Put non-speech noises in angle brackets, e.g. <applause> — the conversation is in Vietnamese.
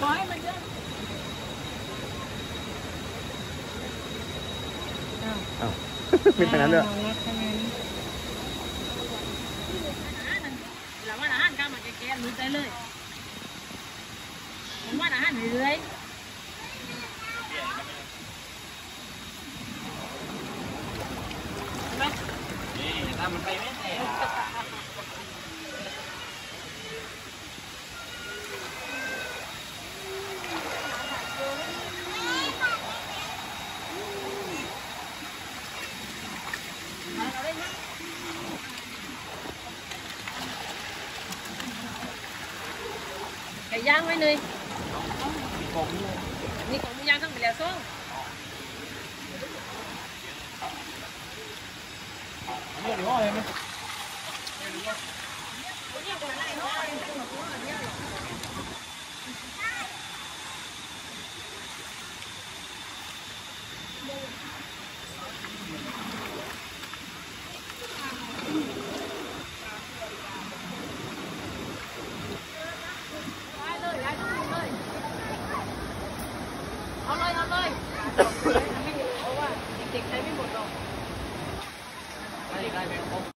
Khói. Ờ. <laughs> Không. Mình phải nắm được. Là mà đã ăn cam mà cái kia lùi tay lưỡi. Mà đã ăn thì lưỡi. Hãy subscribe cho kênh không bỏ lỡ những video hấp phải giang mấy nơi đi cũng giang không phải là số เลยเพราะว่าเด็กใช้ไม่หมดหรอก